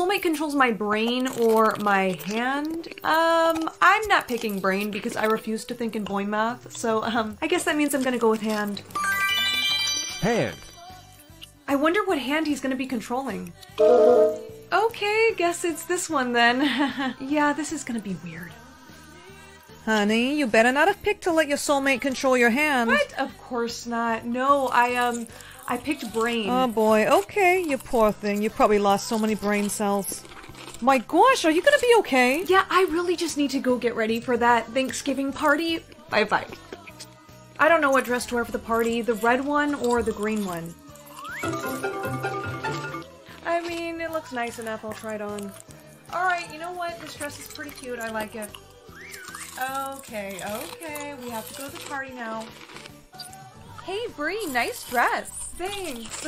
soulmate controls my brain or my hand. Um, I'm not picking brain because I refuse to think in boy math, so um, I guess that means I'm gonna go with hand. Hand. I wonder what hand he's gonna be controlling. Okay, guess it's this one then. yeah, this is gonna be weird. Honey, you better not have picked to let your soulmate control your hand. What? Of course not. No, I, um, I picked brain. Oh boy, okay, you poor thing. You probably lost so many brain cells. My gosh, are you gonna be okay? Yeah, I really just need to go get ready for that Thanksgiving party. Bye bye. I don't know what dress to wear for the party, the red one or the green one. I mean, it looks nice enough, I'll try it on. Alright, you know what? This dress is pretty cute, I like it. Okay, okay, we have to go to the party now. Hey, Bree, nice dress. Thanks.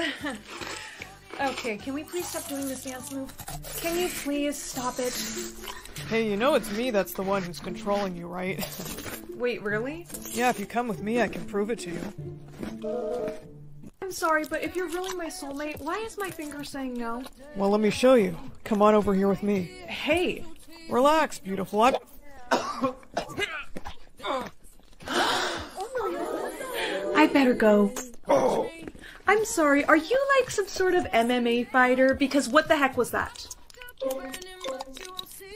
okay, can we please stop doing this dance move? Can you please stop it? Hey, you know it's me that's the one who's controlling you, right? Wait, really? yeah, if you come with me, I can prove it to you. I'm sorry, but if you're really my soulmate, why is my finger saying no? Well, let me show you. Come on over here with me. Hey, Relax, beautiful. I'm. I better go. Oh. I'm sorry, are you like some sort of MMA fighter? Because what the heck was that?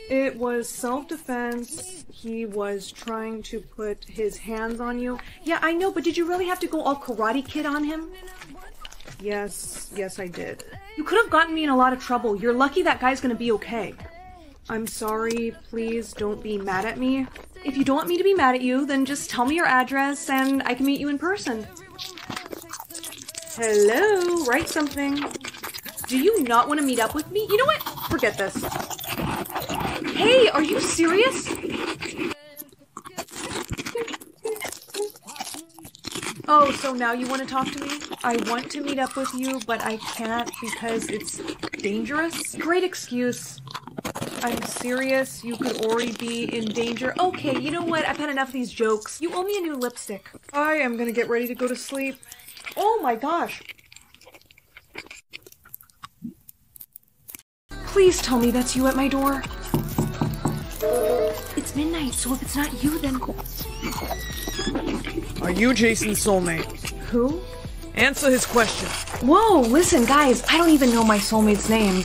It was self defense. He was trying to put his hands on you. Yeah, I know, but did you really have to go all Karate Kid on him? Yes, yes, I did. You could have gotten me in a lot of trouble. You're lucky that guy's gonna be okay. I'm sorry, please don't be mad at me. If you don't want me to be mad at you, then just tell me your address and I can meet you in person. Hello, write something. Do you not want to meet up with me? You know what? Forget this. Hey, are you serious? Oh, so now you want to talk to me? I want to meet up with you, but I can't because it's dangerous? Great excuse. I'm serious. You could already be in danger. Okay, you know what? I've had enough of these jokes. You owe me a new lipstick. I am gonna get ready to go to sleep. Oh my gosh. Please tell me that's you at my door. It's midnight, so if it's not you, then Are you Jason's soulmate? who? Answer his question. Whoa, listen, guys, I don't even know my soulmate's name.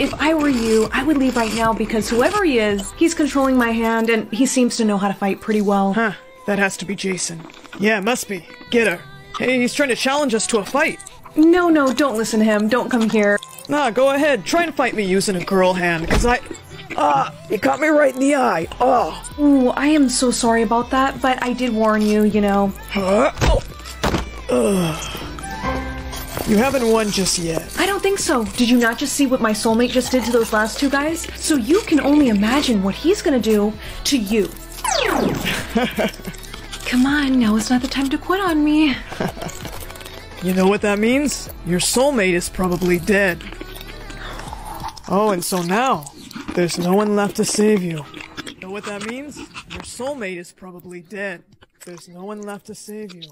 If I were you, I would leave right now because whoever he is, he's controlling my hand and he seems to know how to fight pretty well. Huh, that has to be Jason. Yeah, must be. Get her. Hey, he's trying to challenge us to a fight. No, no, don't listen to him. Don't come here. Nah, go ahead. Try and fight me using a girl hand, because I. Ah, you got me right in the eye. Oh. Ooh, I am so sorry about that, but I did warn you, you know. Huh? Oh. Ugh. You haven't won just yet. I don't think so. Did you not just see what my soulmate just did to those last two guys? So you can only imagine what he's gonna do to you. Come on, now is not the time to quit on me. You know what that means? Your soulmate is probably dead. Oh, and so now, there's no one left to save you. Know what that means? Your soulmate is probably dead. There's no one left to save you.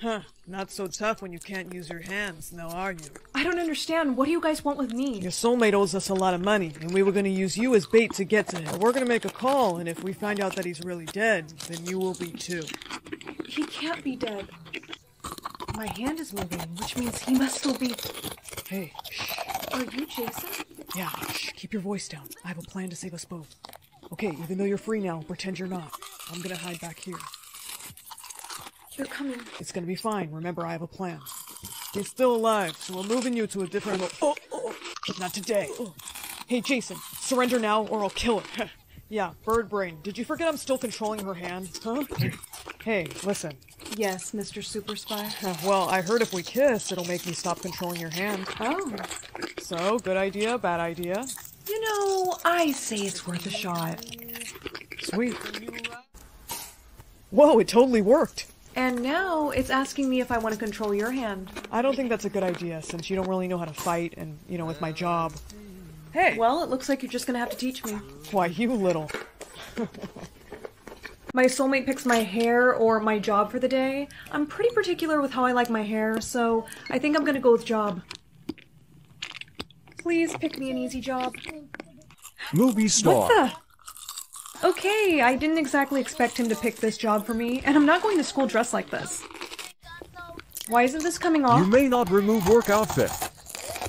Huh, not so tough when you can't use your hands, now are you? I don't understand. What do you guys want with me? Your soulmate owes us a lot of money, and we were gonna use you as bait to get to him. We're gonna make a call, and if we find out that he's really dead, then you will be too. He can't be dead. My hand is moving, which means he must still be. Hey, shh. Are you Jason? Yeah, shh, keep your voice down. I have a plan to save us both. Okay, even though you're free now, pretend you're not. I'm gonna hide back here. They're coming. It's gonna be fine. Remember, I have a plan. You're still alive, so we're moving you to a different lo- Oh, oh, oh, not today. Hey, Jason, surrender now or I'll kill her. yeah, bird brain. Did you forget I'm still controlling her hand? Huh? hey, listen. Yes, Mr. Super Spy. Well, I heard if we kiss, it'll make me stop controlling your hand. Oh. So, good idea, bad idea? You know, I say it's worth a shot. Sweet. Whoa, it totally worked. And now it's asking me if I want to control your hand. I don't think that's a good idea since you don't really know how to fight and, you know, with my job. Hey, Well, it looks like you're just gonna have to teach me. why you little. My soulmate picks my hair or my job for the day. I'm pretty particular with how I like my hair, so I think I'm gonna go with job. please pick me an easy job? Movie star. The? Okay, I didn't exactly expect him to pick this job for me, and I'm not going to school dressed like this. Why isn't this coming off? You may not remove work outfit.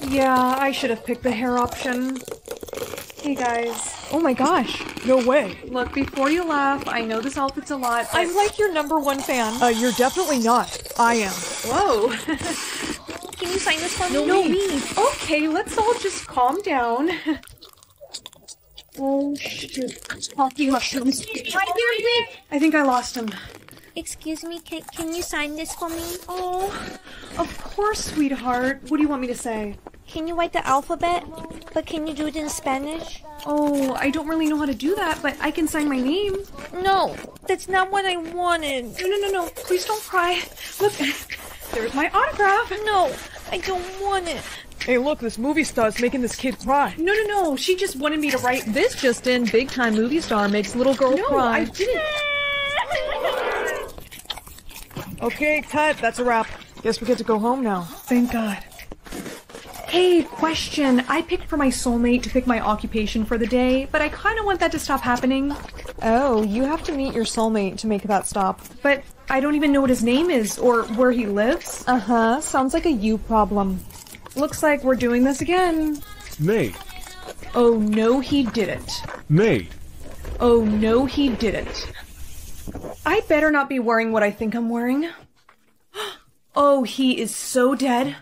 Yeah, I should have picked the hair option. Hey guys, Oh my gosh. No way. look, before you laugh, I know this outfit's a lot. I'm like your number one fan. Uh, you're definitely not. I am. Whoa. Can you sign this for me? no, me. Okay, let's all just calm down. oh, shoot. Coffee mushrooms. Right here, Vic. I think I lost him. Excuse me, can, can you sign this for me? Oh, of course, sweetheart. What do you want me to say? Can you write the alphabet? But can you do it in Spanish? Oh, I don't really know how to do that, but I can sign my name. No, that's not what I wanted. No, no, no, no. Please don't cry. Look, there's my autograph. No, I don't want it. Hey, look, this movie star's making this kid cry. No, no, no. She just wanted me to write This just in, big time movie star makes little girl No, cry. I didn't. Okay, cut. That's a wrap. Guess we get to go home now. Thank God. Hey, question. I picked for my soulmate to pick my occupation for the day, but I kind of want that to stop happening. Oh, you have to meet your soulmate to make that stop. But I don't even know what his name is or where he lives. Uh huh. Sounds like a you problem. Looks like we're doing this again. May. Oh no, he didn't. May. Oh no, he didn't. I better not be wearing what I think I'm wearing. Oh, he is so dead.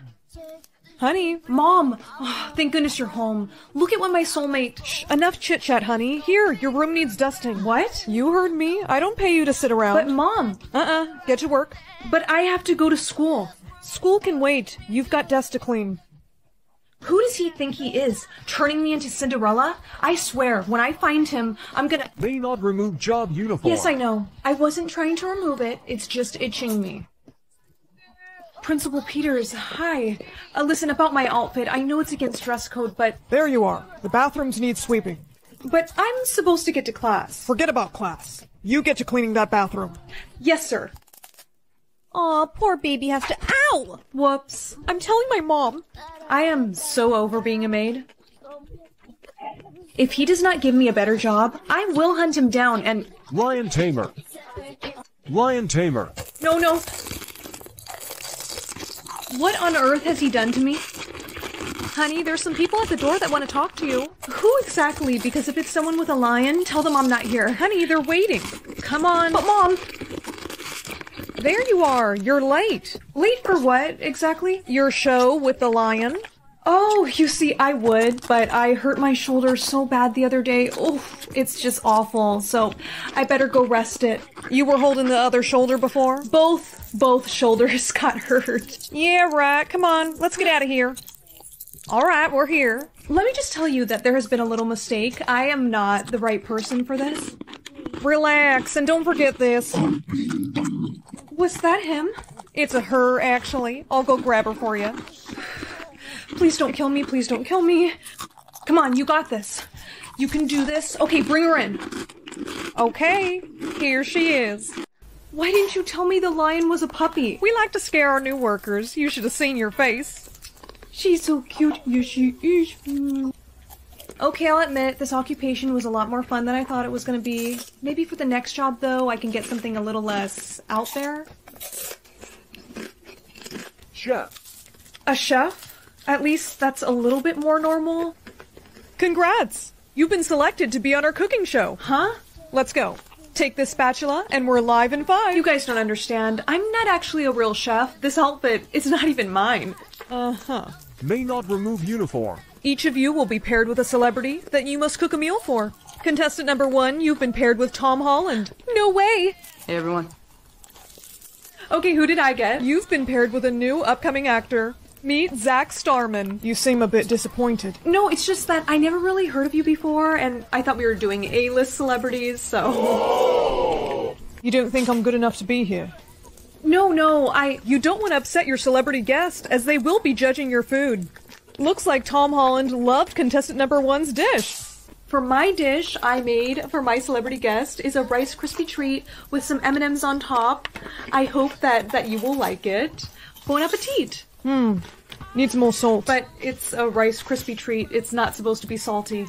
Honey, Mom, oh, thank goodness you're home. Look at what my soulmate. Shh. enough chit chat, honey. Here, your room needs dusting. What? You heard me. I don't pay you to sit around. But mom, Uh uh Get to work. but I have to go to school. School can wait. You've got dust to clean. Who does he think he is? Turning me into Cinderella? I swear, when I find him, I'm gonna. May not remove job uniform. Yes, I know. I wasn't trying to remove it. It's just itching me. Principal Peters, hi. Uh, listen, about my outfit, I know it's against dress code, but There you are. The bathrooms need sweeping. but I'm supposed to get to class. Forget about class. You get to cleaning that bathroom. Yes, sir. Aw, poor baby has to. Ow! Whoops. I'm telling my mom. I am so over being a maid. If he does not give me a better job, I will hunt him down and. Lion tamer. Lion tamer. No, no. What on earth has he done to me? Honey, there's some people at the door that want to talk to you. Who exactly? Because if it's someone with a lion, tell them I'm not here. Honey, they're waiting. Come on. But mom, There you are. You're late. late for what exactly? Your show with the lion. Oh, you see, I would, but I hurt my shoulder so bad the other day. Oh, it's just awful. So I better go rest it. You were holding the other shoulder before? Both, both shoulders got hurt. Yeah, right. Come on. Let's get out of here. All right, we're here. Let me just tell you that there has been a little mistake. I am not the right person for this. Relax and don't forget this. Was that him? It's a her, actually. I'll go grab her for you. Please don't kill me. Please don't kill me. Come on, you got this. You can do this. Okay, bring her in. Okay, here she is. Why didn't you tell me the lion was a puppy? We like to scare our new workers. You should have seen your face. She's so cute. Yes, she is. Okay, I'll admit this occupation was a lot more fun than I thought it was going to be. Maybe for the next job, though, I can get something a little less out there. Chef. A chef? At least that's a little bit more normal. Congrats! You've been selected to be on our cooking show. Huh? Let's go. Take this spatula, and we're live in five. You guys don't understand. I'm not actually a real chef. This outfit is not even mine. Uh huh. May not remove uniform. Each of you will be paired with a celebrity that you must cook a meal for. Contestant number one, you've been paired with Tom Holland. No way! Hey everyone. Okay, who did I get? You've been paired with a new upcoming actor. Meet Zach Starman. You seem a bit disappointed. No, it's just that I never really heard of you before, and I thought we were doing A-list celebrities, so... You don't think I'm good enough to be here? No, no, I... You don't want to upset your celebrity guest, as they will be judging your food. Looks like Tom Holland loved contestant number one's dish. For my dish, I made for my celebrity guest is a Rice Krispie treat with some M&Ms on top. I hope that, that you will like it. Bon appetit! Hmm. Needs more salt. But it's a Rice Krispie treat. It's not supposed to be salty.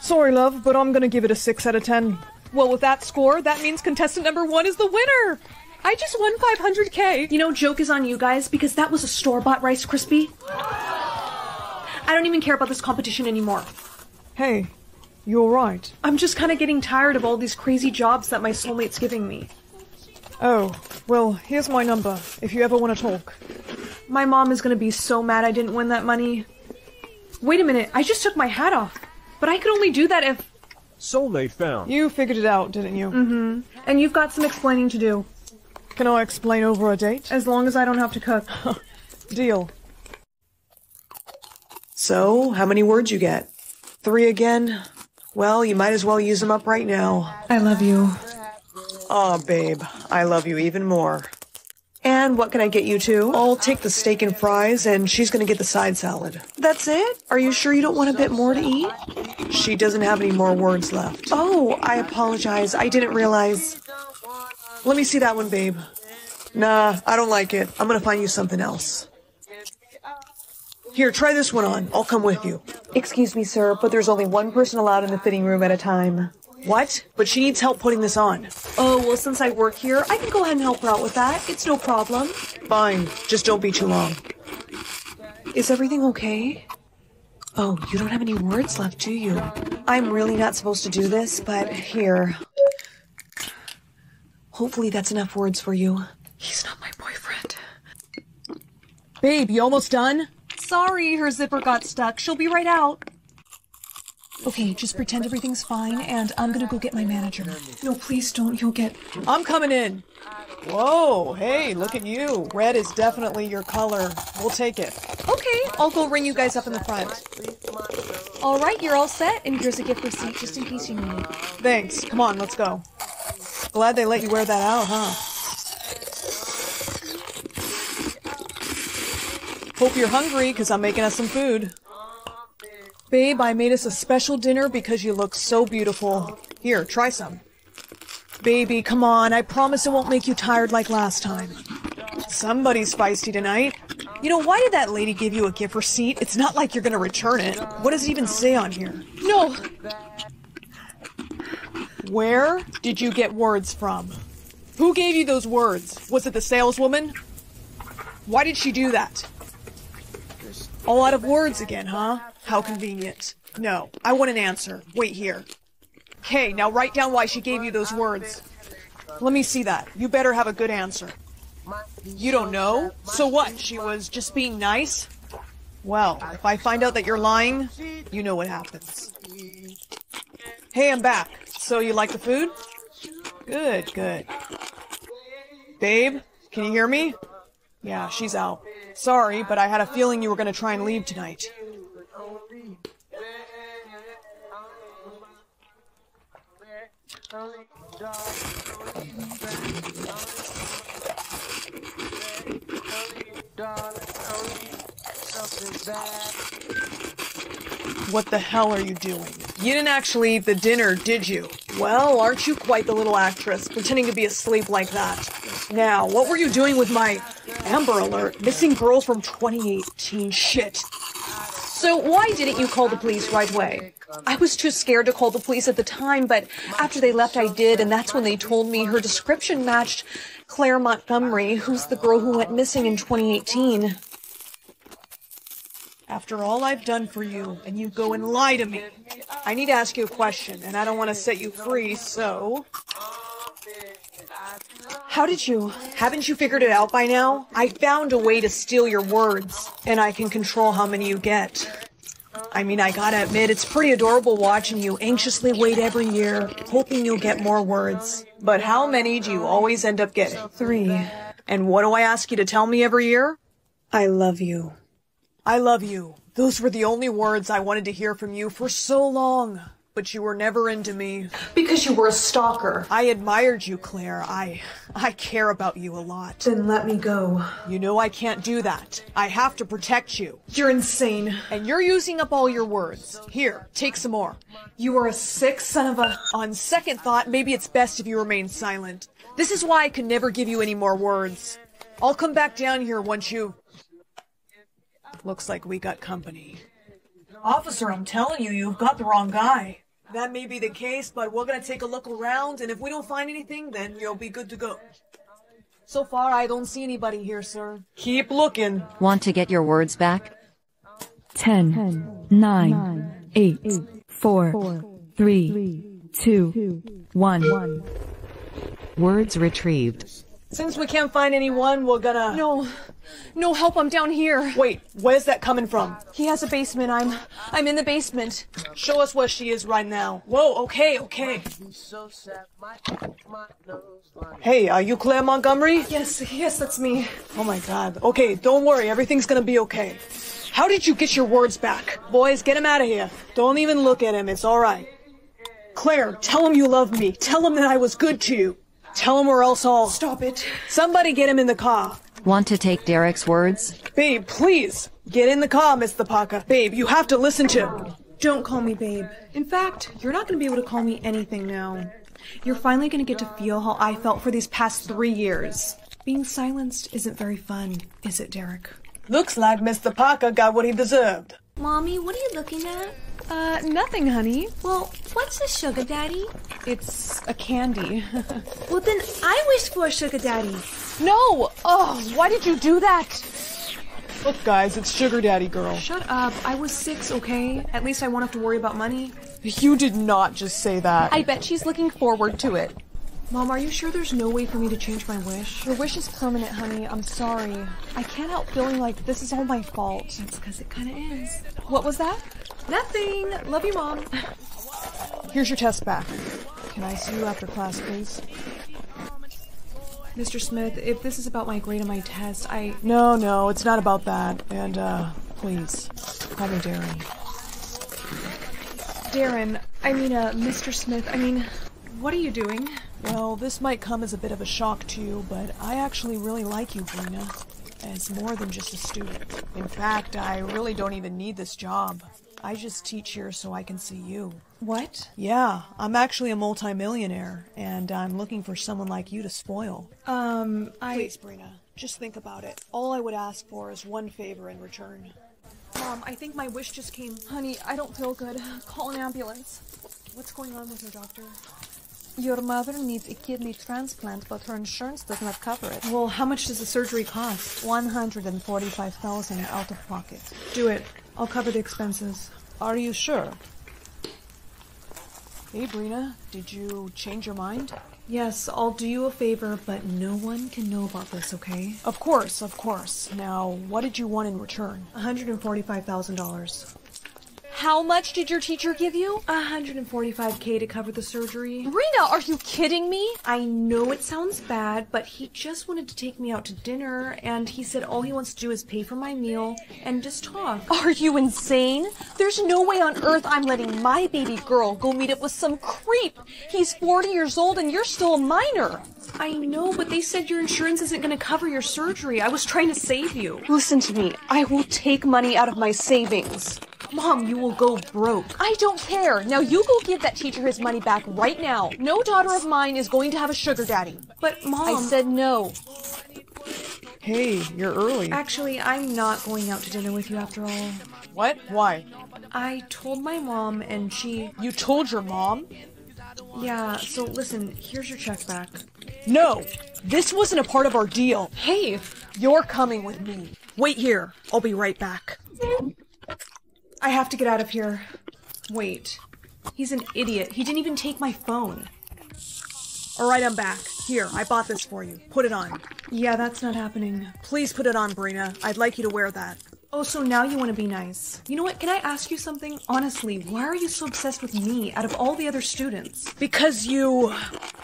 Sorry, love, but I'm gonna give it a 6 out of 10. Well, with that score, that means contestant number one is the winner! I just won 500k! You know, joke is on you guys because that was a store bought Rice Krispie. I don't even care about this competition anymore. Hey, you're right. I'm just kind of getting tired of all these crazy jobs that my soulmate's giving me. Oh, well, here's my number, if you ever want to talk. My mom is gonna be so mad I didn't win that money. Wait a minute, I just took my hat off. But I could only do that if. Soulmate found. You figured it out, didn't you? Mm-hmm. And you've got some explaining to do. Can I explain over a date? As long as I don't have to cook. Deal. So, how many words you get? Three again? Well, you might as well use them up right now. I love you. Aw, babe, I love you even more. And what can I get you to? I'll take the steak and fries, and she's gonna get the side salad. That's it? Are you sure you don't want a bit more to eat? She doesn't have any more words left. Oh, I apologize. I didn't realize. Let me see that one, babe. Nah, I don't like it. I'm gonna find you something else. Here, try this one on. I'll come with you. Excuse me, sir, but there's only one person allowed in the fitting room at a time. What? But she needs help putting this on. Oh, well, since I work here, I can go ahead and help her out with that. It's no problem. Fine. Just don't be too long. Is everything okay? Oh, you don't have any words left, do you? I'm really not supposed to do this, but here. Hopefully that's enough words for you. He's not my boyfriend. Babe, you almost done? Sorry, her zipper got stuck. She'll be right out. Okay, just pretend everything's fine, and I'm gonna go get my manager. No, please don't. You'll get. I'm coming in. Whoa, hey, look at you. Red is definitely your color. We'll take it. Okay, I'll go ring you guys up in the front. All right, you're all set, and here's a gift receipt just in case you need it. Thanks. Come on, let's go. Glad they let you wear that out, huh? Hope you're hungry, because I'm making us some food. Babe, I made us a special dinner because you look so beautiful. Here, try some. Baby, come on, I promise it won't make you tired like last time. Somebody's feisty tonight. You know, why did that lady give you a gift receipt? It's not like you're gonna return it. What does it even say on here? No, Where did you get words from? Who gave you those words? Was it the saleswoman? Why did she do that? All out of words again, huh? How convenient. No, I want an answer. Wait here. Okay, now write down why she gave you those words. Let me see that. You better have a good answer. You don't know? So what? She was just being nice? Well, if I find out that you're lying, you know what happens. Hey, I'm back. So you like the food? Good, good. Babe, can you hear me? Yeah, she's out. Sorry, but I had a feeling you were gonna try and leave tonight. What the hell are you doing? You didn't actually eat the dinner, did you? Well, aren't you quite the little actress, pretending to be asleep like that? Now, what were you doing with my Amber Alert? Missing girls from 2018 shit. So why didn't you call the police right away? I was too scared to call the police at the time, but after they left, I did, and that's when they told me her description matched Claire Montgomery, who's the girl who went missing in 2018. After all I've done for you, and you go and lie to me. I need to ask you a question, and I don't want to set you free, so. How did you? Haven't you figured it out by now? I found a way to steal your words, and I can control how many you get. I mean, I gotta admit, it's pretty adorable watching you anxiously wait every year, hoping you'll get more words. But how many do you always end up getting? Three. And what do I ask you to tell me every year? I love you. I love you. Those were the only words I wanted to hear from you for so long. But you were never into me. Because you were a stalker. I admired you, Claire. I I care about you a lot. Then let me go. You know I can't do that. I have to protect you. You're insane. And you're using up all your words. Here, take some more. You are a sick son of a. On second thought, maybe it's best if you remain silent. This is why I could never give you any more words. I'll come back down here once you Looks like we got company. Officer, I'm telling you, you've got the wrong guy. That may be the case, but we're gonna take a look around, and if we don't find anything, then you'll be good to go. So far, I don't see anybody here, sir. Keep looking. Want to get your words back? 10, 9, 8, 4, 3, 2, 1. Words retrieved. Since we can't find anyone, we're gonna. No, no help. I'm down here. Wait, where's that coming from? He has a basement. I'm, I'm in the basement. Show us where she is right now. Whoa, okay, okay. Hey, are you Claire Montgomery? Yes, yes, that's me. Oh my god. Okay, don't worry, everything's gonna be okay. How did you get your words back? Boys, get him out of here. Don't even look at him, it's alright. Claire, tell him you love me. Tell him that I was good to you. Tell him or else I'll. Stop it. Somebody get him in the car. Want to take Derek's words? Babe, please. Get in the car, Miss Thapaka. Babe, you have to listen to. Don't call me babe. In fact, you're not going to be able to call me anything now. You're finally going to get to feel how I felt for these past three years. Being silenced isn't very fun, is it, Derek? Looks like Mr. Parker got what he deserved. Mommy, what are you looking at? Uh, nothing, honey. Well, what's a sugar daddy? It's a candy. Well, then I wish for a sugar daddy. No! Oh, why did you do that? Look, guys, it's Sugar Daddy Girl. Shut up. I was six, okay? At least I won't have to worry about money. You did not just say that. I bet she's looking forward to it. Mom, are you sure there's no way for me to change my wish? Your wish is permanent, honey. I'm sorry. I can't help feeling like this is all my fault. It's because it kind of is. What was that? Nothing. Love you, Mom. Here's your test back. Can I see you after class, please? Mr. Smith, if this is about my grade on my test, I. No, no, it's not about that. And, uh, please, call me Darren. Darren, I mean, uh, Mr. Smith, I mean, what are you doing? Well, this might come as a bit of a shock to you, but I actually really like you, Brina, as more than just a student. In fact, I really don't even need this job. I just teach here so I can see you. What? Yeah, I'm actually a multimillionaire, and I'm looking for someone like you to spoil. Um, I. Please, Brina, just think about it. All I would ask for is one favor in return. Mom, I think my wish just came. Honey, I don't feel good. Call an ambulance. What's going on with your doctor? Your mother needs a kidney transplant, but her insurance does not cover it. Well, how much does the surgery cost? 145,000 out of pocket. Do it. I'll cover the expenses. Are you sure? Hey, Brina, did you change your mind? Yes, I'll do you a favor, but no one can know about this, okay? Of course, of course. Now, what did you want in return? $145,000. How much did your teacher give you? 145k to cover the surgery. Rena, are you kidding me? I know it sounds bad, but he just wanted to take me out to dinner, and he said all he wants to do is pay for my meal and just talk. Are you insane? There's no way on earth I'm letting my baby girl go meet up with some creep. He's 40 years old and you're still a minor. I know, but they said your insurance isn't going to cover your surgery. I was trying to save you. Listen to me. I will take money out of my savings. Mom, you will go broke. I don't care. Now you go give that teacher his money back right now. No daughter of mine is going to have a sugar daddy. But, Mom. I said no. Hey, you're early. Actually, I'm not going out to dinner with you after all. What? Why? I told my mom, and she. You told your mom? Yeah, so listen, here's your check back. No! This wasn't a part of our deal. Hey! You're coming with me. Wait here. I'll be right back. I have to get out of here. Wait. He's an idiot. He didn't even take my phone. Alright, I'm back. Here, I bought this for you. Put it on. Yeah, that's not happening. Please put it on, Brina. I'd like you to wear that. Oh, so now you want to be nice. You know what? Can I ask you something? Honestly, why are you so obsessed with me out of all the other students? Because you.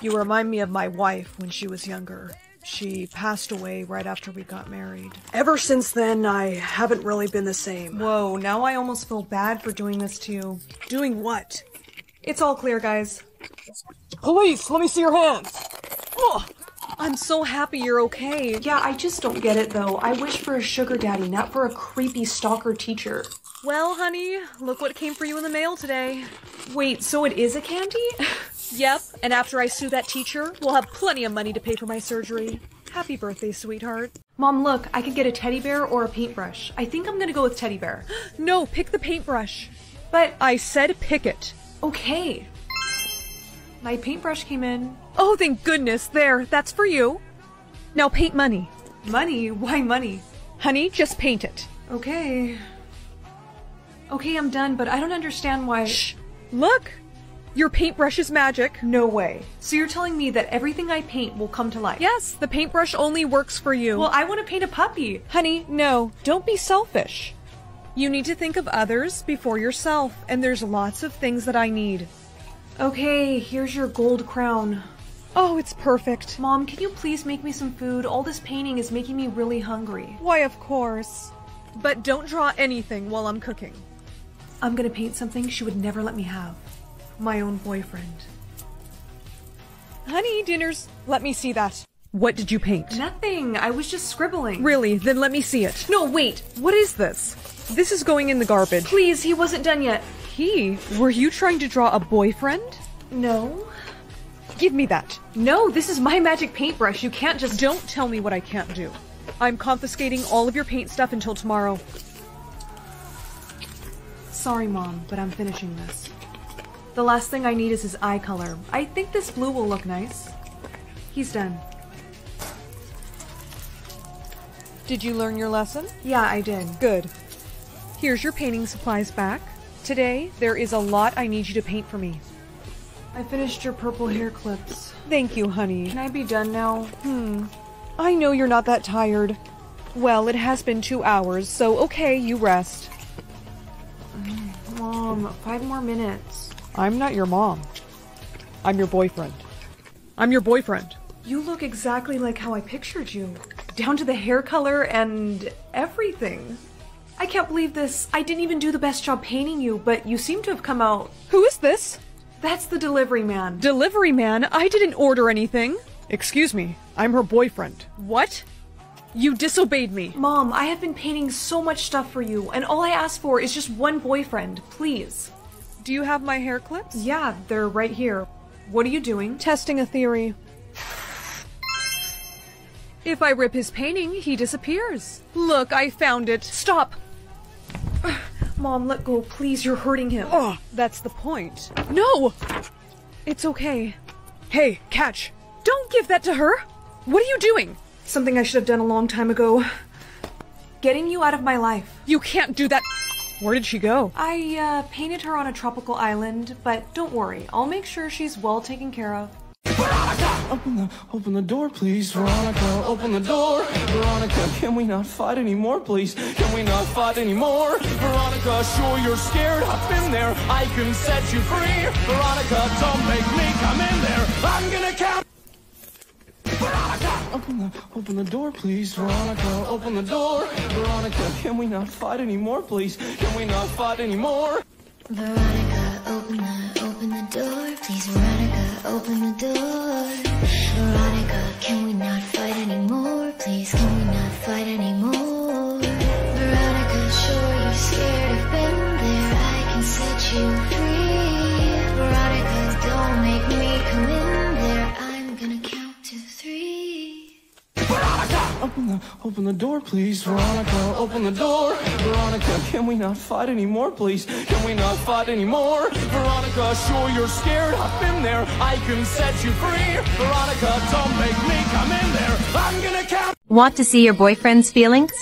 You remind me of my wife when she was younger. She passed away right after we got married. Ever since then, I haven't really been the same. Whoa, now I almost feel bad for doing this to you. Doing what? It's all clear, guys. Police, let me see your hands. Oh, I'm so happy you're okay. Yeah, I just don't get it though. I wish for a sugar daddy, not for a creepy stalker teacher. Well, honey, look what came for you in the mail today. Wait, so it is a candy? yep, and after I sue that teacher, we'll have plenty of money to pay for my surgery. Happy birthday, sweetheart. Mom, look, I could get a teddy bear or a paintbrush. I think I'm gonna go with teddy bear. No, pick the paintbrush. But, I said pick it. okay. My paintbrush came in. Oh, thank goodness. There, that's for you. Now paint money. Money? Why money? Honey, just paint it. Okay. Okay, I'm done, but I don't understand why. Shh. Look. Your paintbrush is magic. No way. So you're telling me that everything I paint will come to life? Yes, the paintbrush only works for you. Well, I want to paint a puppy. Honey, no, don't be selfish. You need to think of others before yourself, and there's lots of things that I need. Okay, here's your gold crown. Oh, it's perfect. Mom, can you please make me some food? All this painting is making me really hungry. Why, of course. But don't draw anything while I'm cooking. I'm gonna paint something she would never let me have. My own boyfriend. Honey, dinner's. Let me see that. What did you paint? Nothing. I was just scribbling. Really? Then let me see it. No, wait. What is this? This is going in the garbage. Please, he wasn't done yet. He? Were you trying to draw a boyfriend? No. Give me that. No, this is my magic paintbrush. You can't just. Don't tell me what I can't do. I'm confiscating all of your paint stuff until tomorrow. Sorry, Mom, but I'm finishing this. The last thing I need is his eye color. I think this blue will look nice. He's done. Did you learn your lesson? Yeah, I did. Good. Here's your painting supplies back. Today, there is a lot I need you to paint for me. I finished your purple hair clips. Thank you, honey. Can I be done now? Hmm. I know you're not that tired. Well, it has been two hours, so okay, you rest. Mom, five more minutes. I'm not your mom. I'm your boyfriend. I'm your boyfriend. You look exactly like how I pictured you. Down to the hair color and everything. I can't believe this. I didn't even do the best job painting you, but you seem to have come out. Who is this? That's the delivery man. Delivery man? I didn't order anything. Excuse me, I'm her boyfriend. What? You disobeyed me. Mom, I have been painting so much stuff for you, and all I ask for is just one boyfriend, please. Do you have my hair clips? Yeah, they're right here. What are you doing? Testing a theory. If I rip his painting, he disappears. Look, I found it. Stop! Mom, let go, please. You're hurting him. Oh, that's the point. No! It's okay. Hey, catch! Don't give that to her! What are you doing? Something I should have done a long time ago. Getting you out of my life. You can't do that. Where did she go? I, uh, painted her on a tropical island, but don't worry. I'll make sure she's well taken care of. Open the, open the door, please, Veronica. Open the door, Veronica. Can we not fight anymore, please? Can we not fight anymore, Veronica? Sure you're scared. I've been there. I can set you free, Veronica. Don't make me come in there. I'm gonna count. Veronica, open the, open the door, please, Veronica. Open the door, Veronica. Can we not fight anymore, please? Can we not fight anymore? Veronica, open the, open the door, please. Veronica, open the door. Veronica, can we not fight anymore, please? Can we not fight anymore? Open the, open the door, please, Veronica. Open the door, Veronica. Can we not fight anymore, please? Can we not fight anymore, Veronica? Sure you're scared. I've been there. I can set you free, Veronica. Don't make me come in there. I'm gonna count. Want to see your boyfriend's feelings?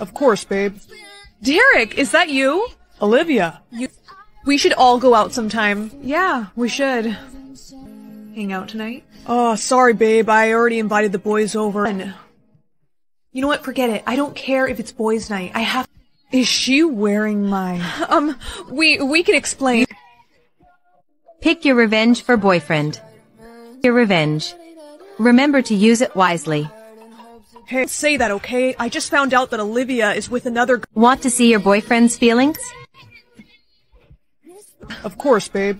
Of course, babe. Derek, is that you? Olivia. You. We should all go out sometime. Yeah, we should. Hang out tonight? Oh, sorry, babe. I already invited the boys over. And you know what? Forget it. I don't care if it's boys' night. I have. Is she wearing my? Um, we we can explain. Pick your revenge for boyfriend. Your revenge. Remember to use it wisely. Hey, say that, okay? I just found out that Olivia is with another. G- Want to see your boyfriend's feelings? Of course, babe.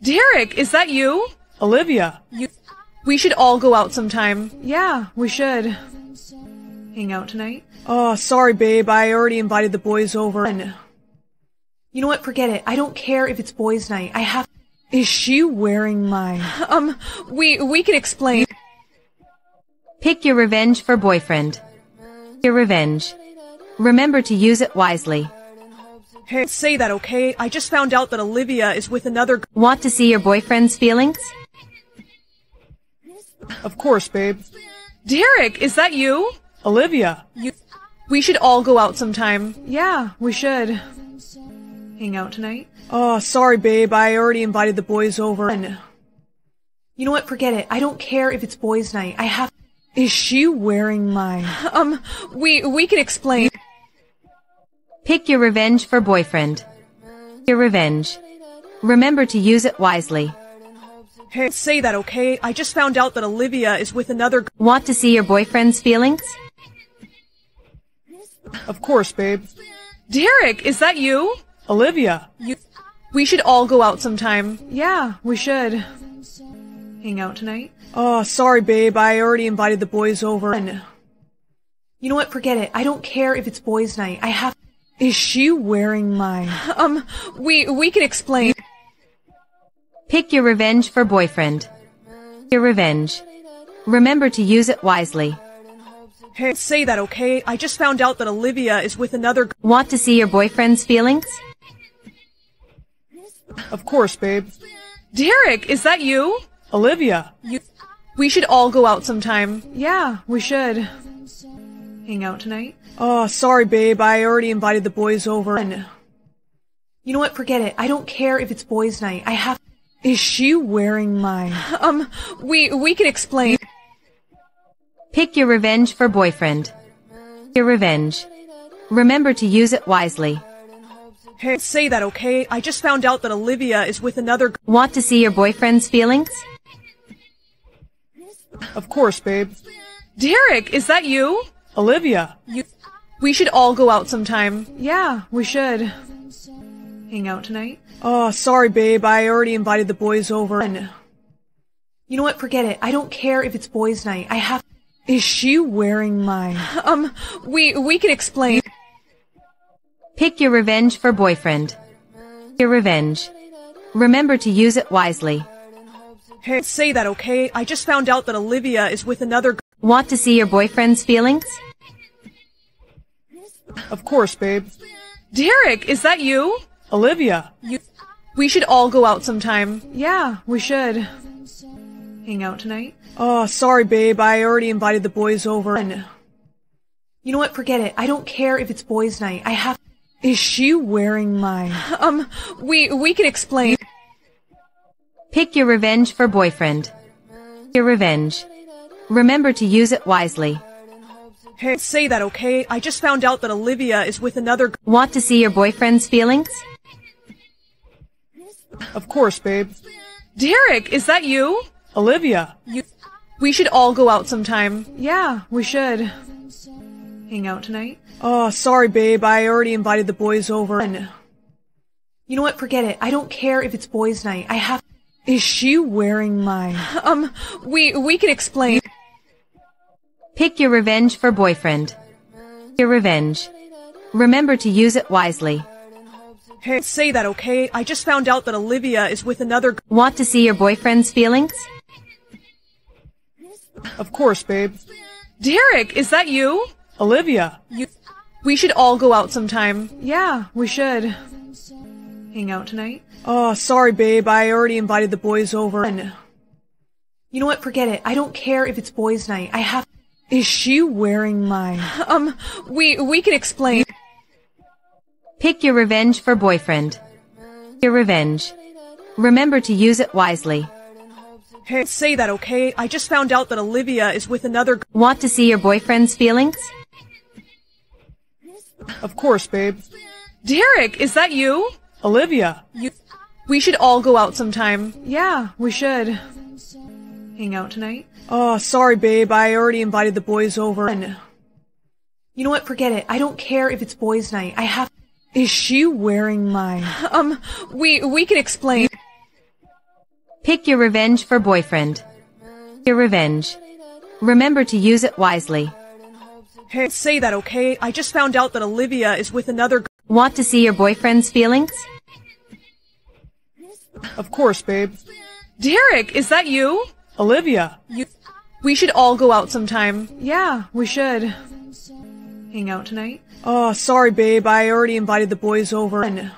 Derek, is that you? Olivia. You. We should all go out sometime. Yeah, we should. Hang out tonight? Oh, sorry, babe. I already invited the boys over. And You know what? Forget it. I don't care if it's boys' night. I have. Is she wearing my? Um, we we can explain. Pick your revenge for boyfriend. Your revenge. Remember to use it wisely. Hey, say that, okay? I just found out that Olivia is with another. Want to see your boyfriend's feelings? Of course, babe. Derek, is that you? Olivia. You. We should all go out sometime. Yeah, we should. Hang out tonight. Oh, sorry, babe. I already invited the boys over. And you know what? Forget it. I don't care if it's boys' night. I have. Is she wearing my? Um, we we can explain. Pick your revenge for boyfriend. Your revenge. Remember to use it wisely. Hey, say that, okay? I just found out that Olivia is with another. g- Want to see your boyfriend's feelings? Of course, babe. Derek, is that you? Olivia. You. We should all go out sometime. Yeah, we should. Hang out tonight. Oh, sorry, babe. I already invited the boys over. And you know what? Forget it. I don't care if it's boys' night. I have. Is she wearing my? Um, we we can explain. Pick your revenge for boyfriend. Your revenge. Remember to use it wisely. Hey, say that, okay? I just found out that Olivia is with another. Want to see your boyfriend's feelings? Of course, babe. Derek, is that you? Olivia. You. We should all go out sometime. Yeah, we should. Hang out tonight. Oh, sorry, babe. I already invited the boys over. And you know what? Forget it. I don't care if it's boys' night. I have. Is she wearing my? Um, we we can explain. Pick your revenge for boyfriend. Your revenge. Remember to use it wisely. Hey, say that, okay? I just found out that Olivia is with another. g- Want to see your boyfriend's feelings? Of course, babe. Derek, is that you? Olivia. You. We should all go out sometime. Yeah, we should. Hang out tonight. Oh, sorry, babe. I already invited the boys over. And you know what? Forget it. I don't care if it's boys' night. I have. Is she wearing my? Um, we we can explain. Pick your revenge for boyfriend. Your revenge. Remember to use it wisely. Hey, say that, okay? I just found out that Olivia is with another. g- Want to see your boyfriend's feelings? Of course, babe. Derek, is that you? Olivia. You. We should all go out sometime. Yeah, we should. Hang out tonight. Oh, sorry, babe. I already invited the boys over. And you know what? Forget it. I don't care if it's boys' night. I have. Is she wearing my? Um, we we can explain. Pick your revenge for boyfriend. Your revenge. Remember to use it wisely. Hey, say that, okay? I just found out that Olivia is with another. Want to see your boyfriend's feelings? Of course, babe. Derek, is that you? Olivia. You. We should all go out sometime. Yeah, we should. Hang out tonight. Oh, sorry, babe. I already invited the boys over. And you know what? Forget it. I don't care if it's boys' night. I have. Is she wearing my? Um, we we can explain. Pick your revenge for boyfriend. Your revenge. Remember to use it wisely. Hey, say that, okay? I just found out that Olivia is with another. g- Want to see your boyfriend's feelings? Of course, babe. Derek, is that you? Olivia. You. We should all go out sometime. Yeah, we should. Hang out tonight. Oh, sorry, babe. I already invited the boys over. And you know what? Forget it. I don't care if it's boys' night. I have. Is she wearing my? Um, we we can explain. Pick your revenge for boyfriend. Your revenge. Remember to use it wisely. Hey, say that, okay? I just found out that Olivia is with another. Want to see your boyfriend's feelings? Of course, babe. Derek, is that you? Olivia. You. We should all go out sometime. Yeah, we should. Hang out tonight. Oh, sorry, babe. I already invited the boys over. And you know what? Forget it. I don't care if it's boys' night. I have. Is she wearing my? Um, we we can explain. Pick your revenge for boyfriend. Your revenge. Remember to use it wisely. Hey, say that, okay? I just found out that Olivia is with another. g- Want to see your boyfriend's feelings? Of course, babe. Derek, is that you? Olivia. You. We should all go out sometime. Yeah, we should. Hang out tonight? Oh, sorry, babe. I already invited the boys over. And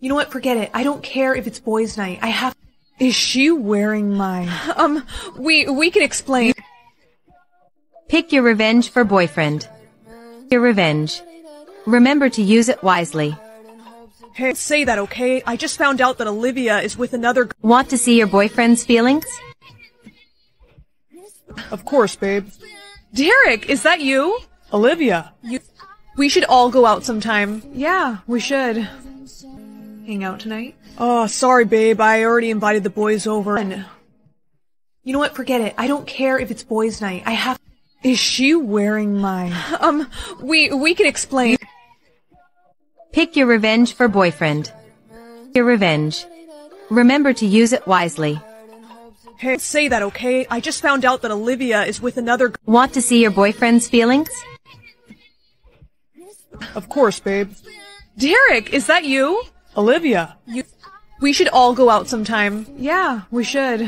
you know what? Forget it. I don't care if it's boys' night. I have. Is she wearing my. Um, we, we can explain. Pick your revenge for boyfriend. Your revenge. Remember to use it wisely. Hey, say that, okay? I just found out that Olivia is with another. Want to see your boyfriend's feelings? Of course, babe. Derek, is that you? Olivia. You. We should all go out sometime. Yeah, we should. Hang out tonight? Oh, sorry, babe. I already invited the boys over. You know what? Forget it. I don't care if it's boys' night. I have. Is she wearing my. Um, we, we can explain. Pick your revenge for boyfriend. Your revenge. Remember to use it wisely. Hey, say that, okay? I just found out that Olivia is with another. Want to see your boyfriend's feelings? Of course, babe. Derek, is that you? Olivia. You. We should all go out sometime. Yeah, we should.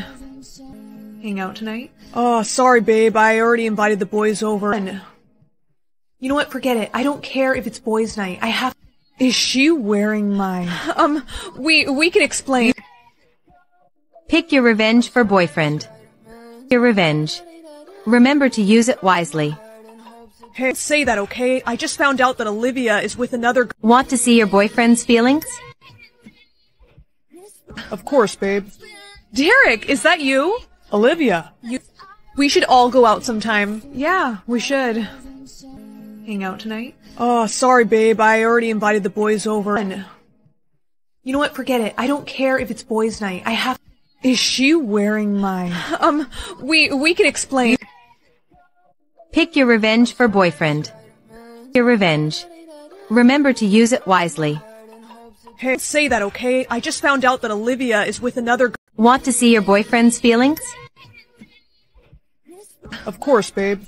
Hang out tonight? Oh, sorry, babe. I already invited the boys over. And you know what? Forget it. I don't care if it's boys' night. I have. Is she wearing my. Um, we, we can explain. Pick your revenge for boyfriend. Your revenge. Remember to use it wisely. Hey, say that, okay? I just found out that Olivia is with another. Want to see your boyfriend's feelings? Of course, babe. Derek, is that you? Olivia. You. We should all go out sometime. Yeah, we should. Hang out tonight? Oh, sorry, babe. I already invited the boys over. And You know what? Forget it. I don't care if it's boys' night. I have. Is she wearing my. Um, we, we can explain. Pick your revenge for boyfriend. Your revenge. Remember to use it wisely. Hey, say that, okay? I just found out that Olivia is with another. Want to see your boyfriend's feelings? Of course, babe.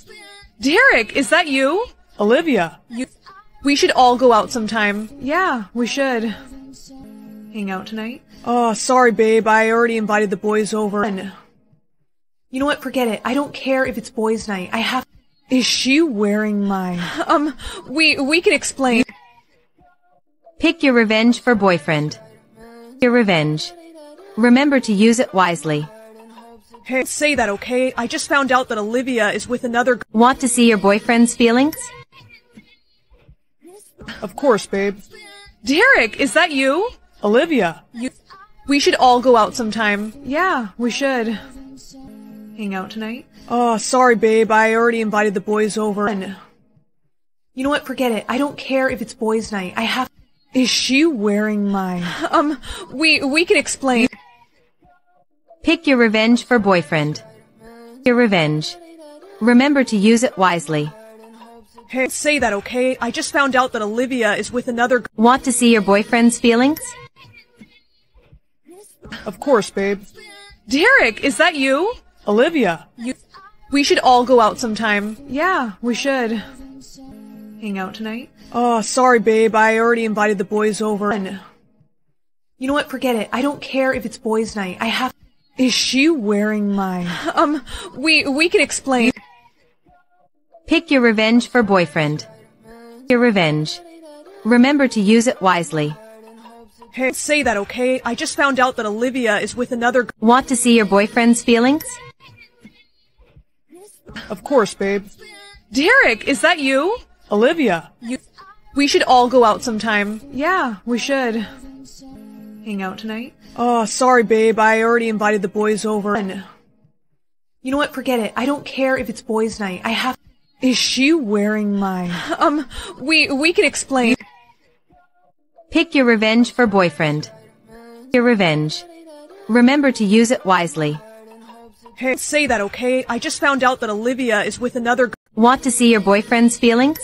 Derek, is that you? Olivia. You. We should all go out sometime. Yeah, we should. Hang out tonight? Oh, sorry, babe. I already invited the boys over. You know what? Forget it. I don't care if it's boys' night. I have. Is she wearing my. Um, we, we can explain. Pick your revenge for boyfriend. Your revenge. Remember to use it wisely. Hey, say that, okay? I just found out that Olivia is with another. Want to see your boyfriend's feelings? Of course, babe. Derek, is that you? Olivia. You. We should all go out sometime. Yeah, we should. Hang out tonight? Oh, sorry, babe. I already invited the boys over. You know what? Forget it. I don't care if it's boys' night. I have. Is she wearing my. Um, we, we can explain. Pick your revenge for boyfriend. Your revenge. Remember to use it wisely. Hey, say that, okay? I just found out that Olivia is with another. Want to see your boyfriend's feelings? Of course, babe. Derek, is that you? Olivia. You. We should all go out sometime. Yeah, we should. Hang out tonight? Oh, sorry, babe. I already invited the boys over. You know what? Forget it. I don't care if it's boys' night. I have. Is she wearing my. Um, we, we can explain. Pick your revenge for boyfriend. Your revenge. Remember to use it wisely. Hey, say that, okay? I just found out that Olivia is with another. Want to see your boyfriend's feelings? Of course, babe. Derek, is that you? Olivia. You. We should all go out sometime. Yeah, we should. Hang out tonight? Oh, sorry, babe. I already invited the boys over. And you know what? Forget it. I don't care if it's boys' night. I have. Is she wearing my. Um, we, we can explain. Pick your revenge for boyfriend. Your revenge. Remember to use it wisely. Say that, okay? I just found out that Olivia is with another. Want to see your boyfriend's feelings?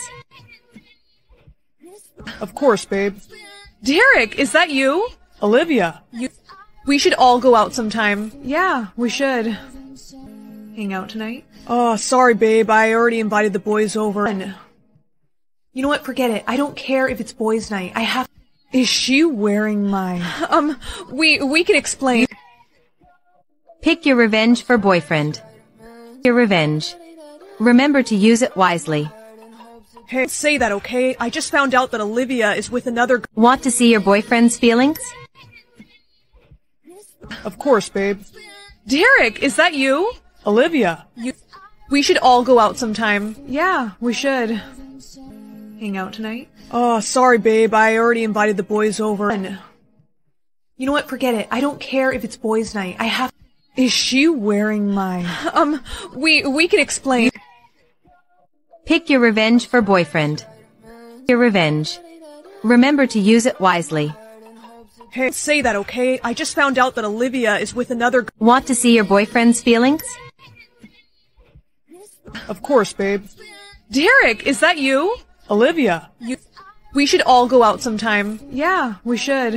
Of course, babe. Derek, is that you? Olivia. You. We should all go out sometime. Yeah, we should. Hang out tonight? Oh, sorry, babe. I already invited the boys over. You know what? Forget it. I don't care if it's boys' night. I have. Is she wearing my. Um, we, we can explain. Pick your revenge for boyfriend. Your revenge. Remember to use it wisely. Hey, say that, okay? I just found out that Olivia is with another. g- Want to see your boyfriend's feelings? Of course, babe. Derek, is that you? Olivia. You. We should all go out sometime. Yeah, we should. Hang out tonight? Oh, sorry, babe. I already invited the boys over. And you know what? Forget it. I don't care if it's boys' night. I have. Is she wearing my? Um, we we can explain. Pick your revenge for boyfriend. Your revenge. Remember to use it wisely. Hey, say that, okay? I just found out that Olivia is with another. g- Want to see your boyfriend's feelings? Of course, babe. Derek, is that you? Olivia. You. We should all go out sometime. Yeah, we should.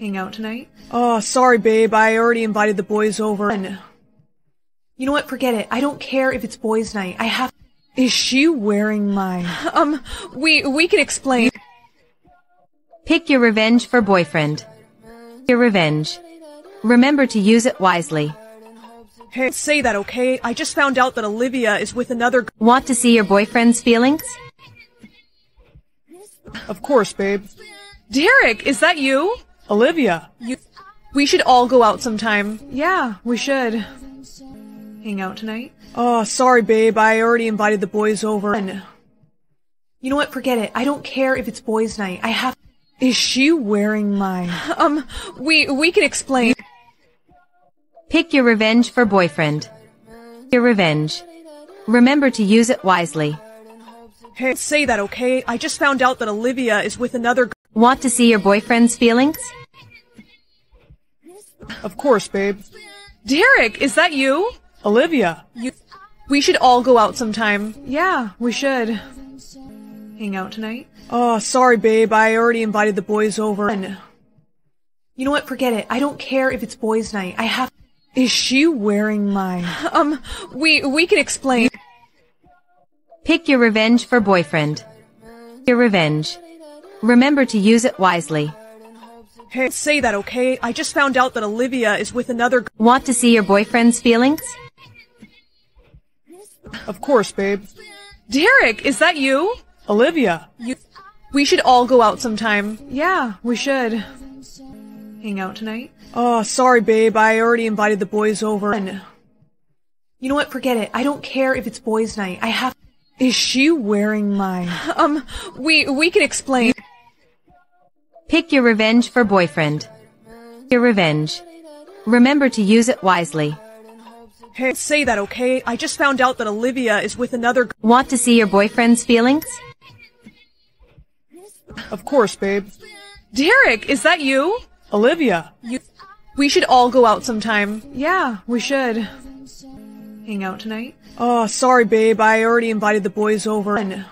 Hang out tonight? Oh, sorry, babe. I already invited the boys over. And you know what? Forget it. I don't care if it's boys' night. I have. Is she wearing my? Um, we we can explain. Pick your revenge for boyfriend. Your revenge. Remember to use it wisely. Hey, say that, okay? I just found out that Olivia is with another. g- Want to see your boyfriend's feelings? Of course, babe. Derek, is that you? Olivia. You. We should all go out sometime. Yeah, we should. Hang out tonight? Oh, sorry, babe. I already invited the boys over. And you know what? Forget it. I don't care if it's boys' night. I have. Is she wearing my? Um, we we can explain. Pick your revenge for boyfriend. Your revenge. Remember to use it wisely. Hey, say that, okay? I just found out that Olivia is with another. g- Want to see your boyfriend's feelings? Of course, babe. Derek, is that you? Olivia. You. We should all go out sometime. Yeah, we should. Hang out tonight? Oh, sorry, babe. I already invited the boys over. And you know what? Forget it. I don't care if it's boys' night. I have. Is she wearing my? Um, we we can explain. Pick your revenge for boyfriend. Your revenge. Remember to use it wisely. Hey, say that, okay? I just found out that Olivia is with another. Want to see your boyfriend's feelings? Of course, babe. Derek, is that you? Olivia. You. We should all go out sometime. Yeah, we should. Hang out tonight? Oh, sorry, babe. I already invited the boys over. And you know what? Forget it. I don't care if it's boys' night. I have. Is she wearing my? Um, we we can explain. Pick your revenge for boyfriend. Your revenge. Remember to use it wisely. Hey, say that, okay? I just found out that Olivia is with another. g- Want to see your boyfriend's feelings? Of course, babe. Derek, is that you? Olivia. You. We should all go out sometime. Yeah, we should. Hang out tonight? Oh, sorry, babe. I already invited the boys over. And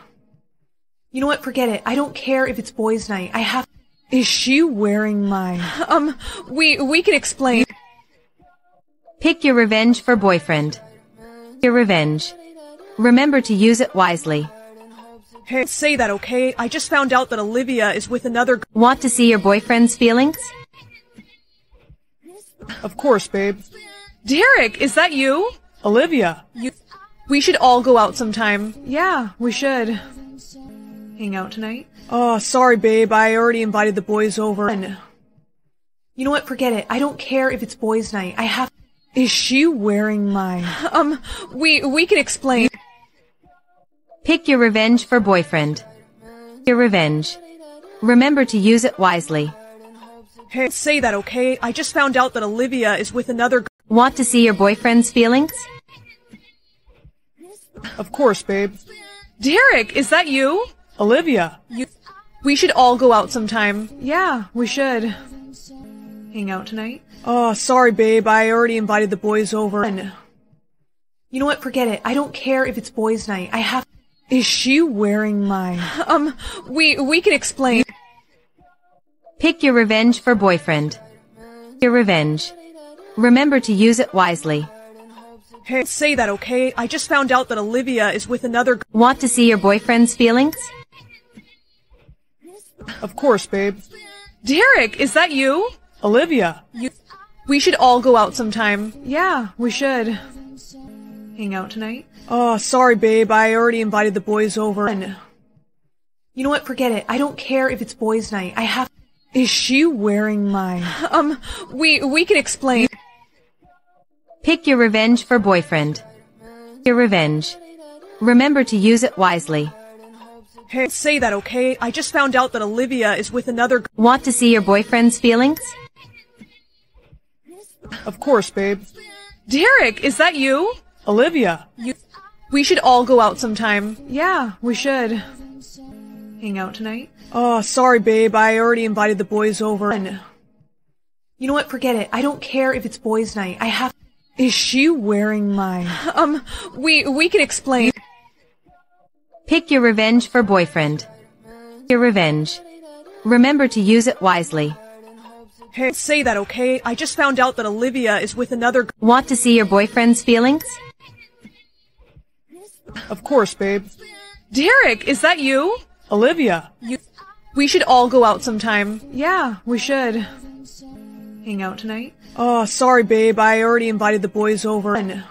you know what? Forget it. I don't care if it's boys' night. I have. Is she wearing my? Um, we we can explain. Pick your revenge for boyfriend. Your revenge. Remember to use it wisely. Hey, say that, okay? I just found out that Olivia is with another. g- Want to see your boyfriend's feelings? Of course, babe. Derek, is that you? Olivia. You. We should all go out sometime. Yeah, we should. Hang out tonight? Oh, sorry, babe. I already invited the boys over. And you know what? Forget it. I don't care if it's boys' night. I have. Is she wearing my? Um, we we can explain. Pick your revenge for boyfriend. Your revenge. Remember to use it wisely. Hey, say that, okay? I just found out that Olivia is with another. g- Want to see your boyfriend's feelings? Of course, babe. Derek, is that you? Olivia. You. We should all go out sometime. Yeah, we should. Hang out tonight? Oh, sorry, babe. I already invited the boys over. And you know what? Forget it. I don't care if it's boys' night. I have. Is she wearing my? Um, we we can explain. Pick your revenge for boyfriend. Your revenge. Remember to use it wisely. Hey, say that, okay? I just found out that Olivia is with another. g- Want to see your boyfriend's feelings? Of course, babe. Derek, is that you? Olivia. You. We should all go out sometime. Yeah, we should. hang out tonight? Oh, sorry, babe. I already invited the boys over. And you know what? Forget it. I don't care if it's boys' night. I have. Is she wearing my? Um, we we can explain. Pick your revenge for boyfriend. Your revenge. Remember to use it wisely. Hey, say that, okay? I just found out that Olivia is with another. Want to see your boyfriend's feelings? Of course, babe. Derek, is that you? Olivia. You. We should all go out sometime. Yeah, we should hang out tonight. Oh, sorry, babe. I already invited the boys over. And you know what? Forget it. I don't care if it's boys' night. I have. Is she wearing my? Um, we we can explain. Pick your revenge for boyfriend. Your revenge. Remember to use it wisely. Hey, say that, okay? I just found out that Olivia is with another. g- Want to see your boyfriend's feelings? Of course, babe. Derek, is that you? Olivia. You. We should all go out sometime. Yeah, we should hang out tonight. Oh, sorry, babe. I already invited the boys over. And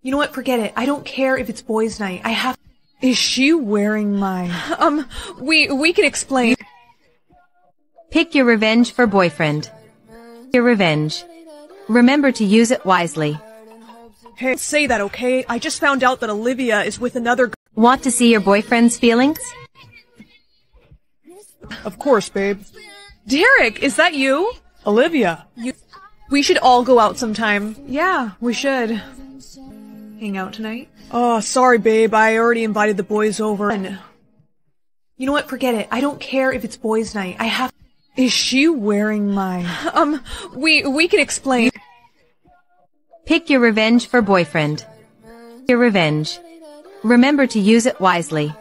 you know what? Forget it. I don't care if it's boys' night. I have. Is she wearing my? Um, we we can explain. Pick your revenge for boyfriend. Your revenge. Remember to use it wisely. Hey, say that, okay? I just found out that Olivia is with another. g- Want to see your boyfriend's feelings? Of course, babe. Derek, is that you? Olivia. You. We should all go out sometime. Yeah, we should hang out tonight. Oh, sorry, babe. I already invited the boys over. And you know what? Forget it. I don't care if it's boys' night. I have. Is she wearing my? Um, we we can explain. Pick your revenge for boyfriend. Your revenge. Remember to use it wisely.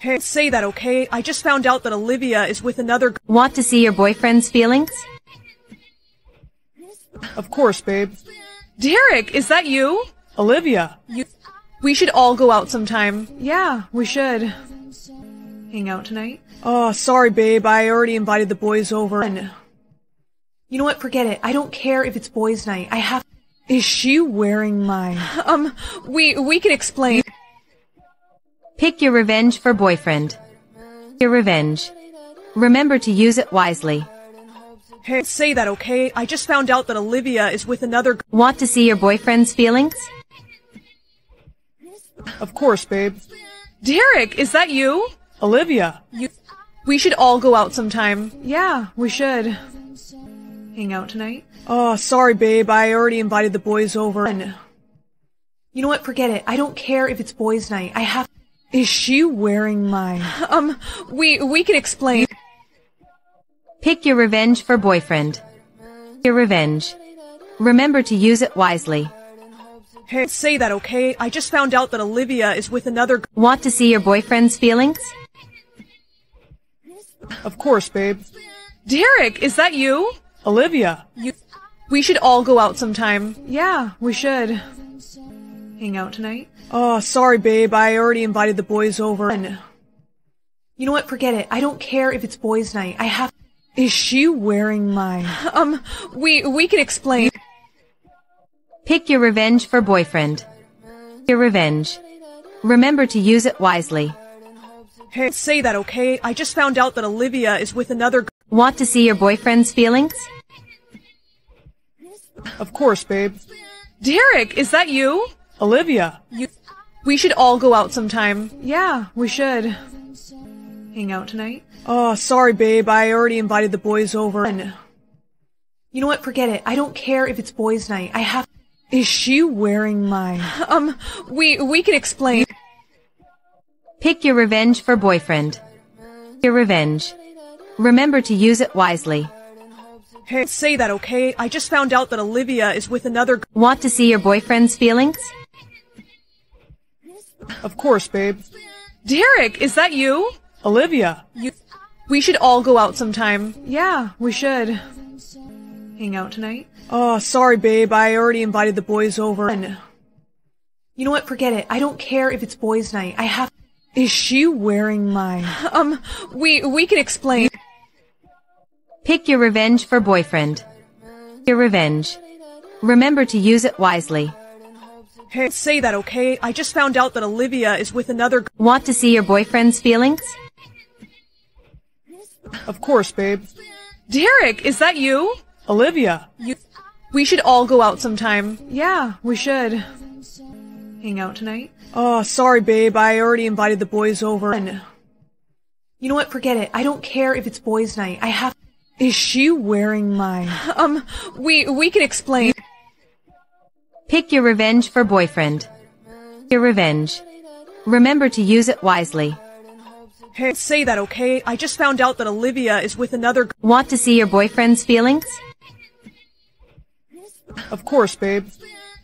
Hey, say that, okay? I just found out that Olivia is with another. g- Want to see your boyfriend's feelings? Of course, babe. Derek, is that you? Olivia. You. We should all go out sometime. Yeah, we should hang out tonight. Oh, sorry, babe. I already invited the boys over. And you know what? Forget it. I don't care if it's boys' night. I have. Is she wearing my? Um, we we can explain. Pick your revenge for boyfriend. Your revenge. Remember to use it wisely. Hey, say that, okay? I just found out that Olivia is with another. g- Want to see your boyfriend's feelings? Of course, babe. Derek, is that you? Olivia. You. We should all go out sometime. Yeah, we should hang out tonight. Oh, sorry, babe. I already invited the boys over. And you know what? Forget it. I don't care if it's boys' night. I have. Is she wearing my? Um, we we can explain. Pick your revenge for boyfriend. Your revenge. Remember to use it wisely. Hey, say that, okay? I just found out that Olivia is with another. Want to see your boyfriend's feelings? Of course, babe. Derek, is that you? Olivia. You. We should all go out sometime. Yeah, we should hang out tonight. Oh, sorry, babe. I already invited the boys over. And you know what? Forget it. I don't care if it's boys' night. I have. Is she wearing my? Um, we we can explain. Pick your revenge for boyfriend. Your revenge. Remember to use it wisely. Hey, say that, okay? I just found out that Olivia is with another. g- Want to see your boyfriend's feelings? Of course, babe. Derek, is that you? Olivia. You. We should all go out sometime. Yeah, we should hang out tonight. Oh, sorry, babe. I already invited the boys over. And you know what? Forget it. I don't care if it's boys' night. I have. Is she wearing my? Um, we we can explain. Pick your revenge for boyfriend. Your revenge. Remember to use it wisely. Hey, say that, okay? I just found out that Olivia is with another. g- Want to see your boyfriend's feelings? Of course, babe. Derek, is that you? Olivia. You. We should all go out sometime. Yeah, we should hang out tonight. Oh, sorry, babe. I already invited the boys over. And you know what? Forget it. I don't care if it's boys' night. I have. Is she wearing my? Um, we we can explain. Pick your revenge for boyfriend. Your revenge. Remember to use it wisely. Hey, say that, okay? I just found out that Olivia is with another. g- Want to see your boyfriend's feelings? Of course, babe. Derek, is that you? Olivia. You. We should all go out sometime. Yeah, we should. Hang out tonight? Oh, sorry, babe. I already invited the boys over. And you know what? Forget it. I don't care if it's boys' night. I have. Is she wearing my? Um, we we can explain. Pick your revenge for boyfriend. Your revenge. Remember to use it wisely. Hey, say that, okay? I just found out that Olivia is with another. g- Want to see your boyfriend's feelings? Of course, babe.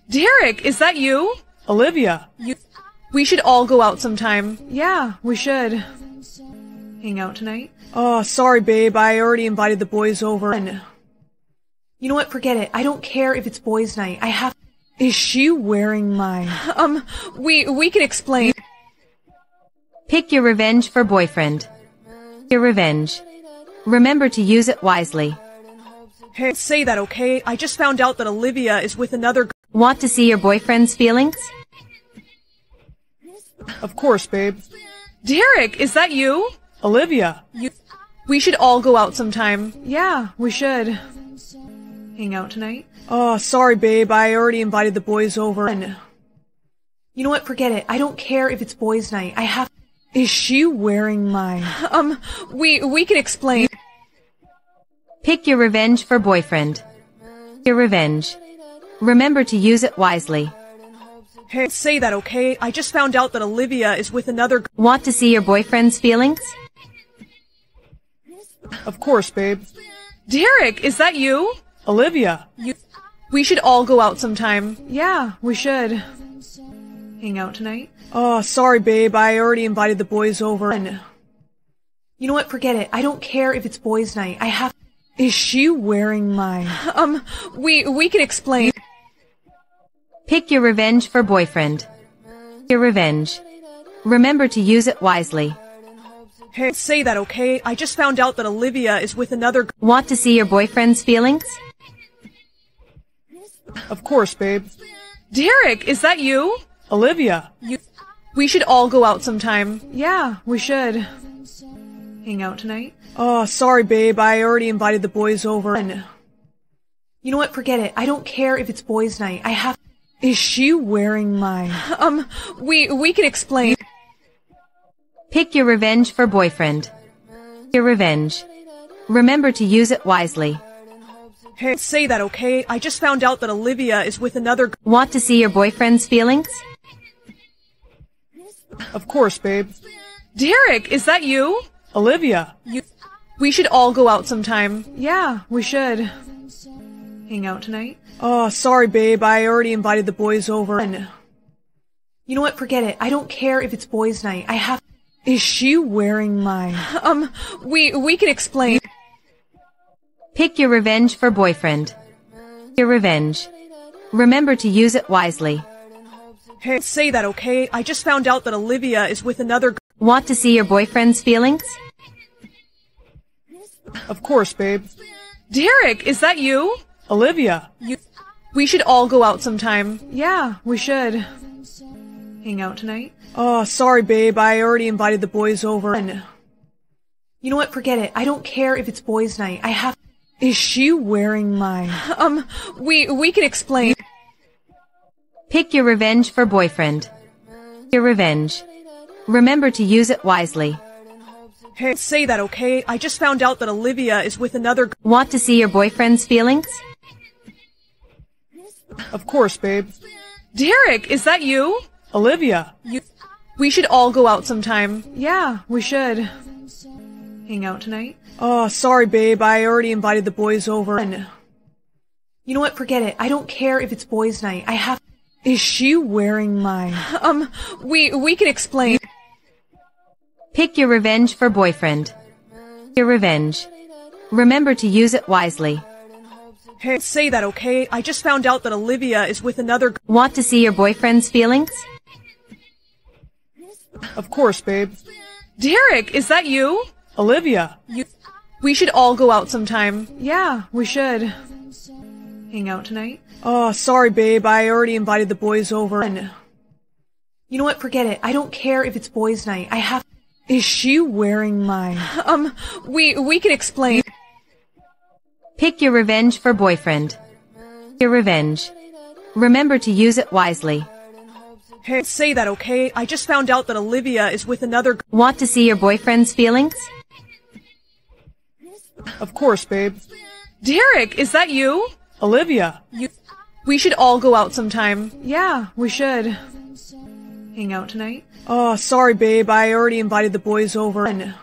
Derek, is that you? Olivia. You. We should all go out sometime. Yeah, we should. Hang out tonight? Oh, sorry, babe. I already invited the boys over. And you know what? Forget it. I don't care if it's boys' night. I have. Is she wearing my? Um, we we can explain. Pick your revenge for boyfriend. Your revenge. Remember to use it wisely. Hey, say that, okay? I just found out that Olivia is with another. g- Want to see your boyfriend's feelings? Of course, babe. Derek, is that you? Olivia. You. We should all go out sometime. Yeah, we should. Hang out tonight? Oh, sorry, babe. I already invited the boys over. And you know what? Forget it. I don't care if it's boys' night. I have. Is she wearing my? Um, we we can explain. Pick your revenge for boyfriend. Your revenge. Remember to use it wisely. Hey, say that, okay? I just found out that Olivia is with another. g- Want to see your boyfriend's feelings? Of course, babe. Derek, is that you? Olivia. You. We should all go out sometime. Yeah, we should. Hang out tonight? Oh, sorry, babe. I already invited the boys over. And you know what? Forget it. I don't care if it's boys' night. I have. Is she wearing my? Um, we we can explain. Pick your revenge for boyfriend. Your revenge. Remember to use it wisely. Hey, say that, okay? I just found out that Olivia is with another. g- Want to see your boyfriend's feelings? Of course, babe. Derek, is that you? Olivia. You. We should all go out sometime. Yeah, we should. Hang out tonight? Oh, sorry, babe. I already invited the boys over. And you know what? Forget it. I don't care if it's boys' night. I have. Is she wearing my? Um, we we can explain. Pick your revenge for boyfriend. Your revenge. Remember to use it wisely. Hey, say that, okay? I just found out that Olivia is with another. g- Want to see your boyfriend's feelings? Of course, babe. Derek, is that you? Olivia. You. We should all go out sometime. Yeah, we should. Hang out tonight? Oh, sorry, babe. I already invited the boys over. And you know what? Forget it. I don't care if it's boys' night. I have. Is she wearing my? Um, we we can explain. Pick your revenge for boyfriend. Your revenge. Remember to use it wisely. Hey, say that, okay? I just found out that Olivia is with another. g- Want to see your boyfriend's feelings? Of course, babe. Derek, is that you? Olivia. You. We should all go out sometime. Yeah, we should. Hang out tonight? Oh, sorry, babe. I already invited the boys over. And you know what? Forget it. I don't care if it's boys' night. I have. Is she wearing my? Um, we we can explain. Pick your revenge for boyfriend. Your revenge. Remember to use it wisely. Hey, say that, okay? I just found out that Olivia is with another. g- Want to see your boyfriend's feelings? Of course, babe. Derek, is that you? Olivia. You. We should all go out sometime. Yeah, we should. Hang out tonight? Oh, sorry, babe. I already invited the boys over. And you know what? Forget it. I don't care if it's boys' night. I have. Is she wearing my? Um, we we can explain. Pick your revenge for boyfriend. Your revenge. Remember to use it wisely. Hey, say that, okay? I just found out that Olivia is with another. g- Want to see your boyfriend's feelings? Of course, babe. Derek, is that you? Olivia. You. We should all go out sometime. Yeah, we should. hang out tonight? Oh, sorry, babe. I already invited the boys over. And you know what? Forget it. I don't care if it's boys' night. I have. Is she wearing my? Um, we we can explain. Pick your revenge for boyfriend. Your revenge. Remember to use it wisely. Hey, say that, okay? I just found out that Olivia is with another. g- Want to see your boyfriend's feelings? Of course, babe. Derek, is that you? Olivia. You. We should all go out sometime. Yeah, we should hang out tonight. Oh, sorry, babe. I already invited the boys over. And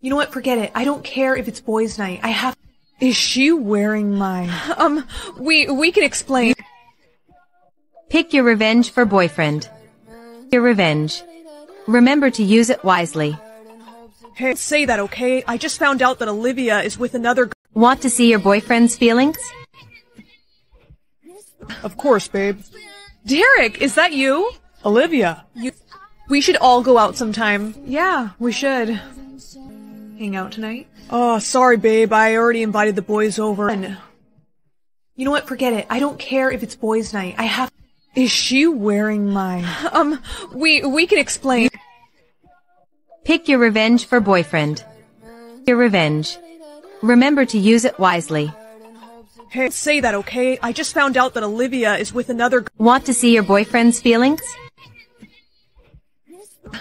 you know what? Forget it. I don't care if it's boys' night. I have. Is she wearing my? Um, we we can explain. Pick your revenge for boyfriend. Your revenge. Remember to use it wisely. Hey, say that, okay? I just found out that Olivia is with another. g- Want to see your boyfriend's feelings? Of course, babe. Derek, is that you? Olivia. You. We should all go out sometime. Yeah, we should hang out tonight. Oh, sorry, babe. I already invited the boys over. And you know what? Forget it. I don't care if it's boys' night. I have. Is she wearing my? Um, we we can explain. Pick your revenge for boyfriend. Your revenge. Remember to use it wisely. Hey, say that, okay? I just found out that Olivia is with another. g- Want to see your boyfriend's feelings?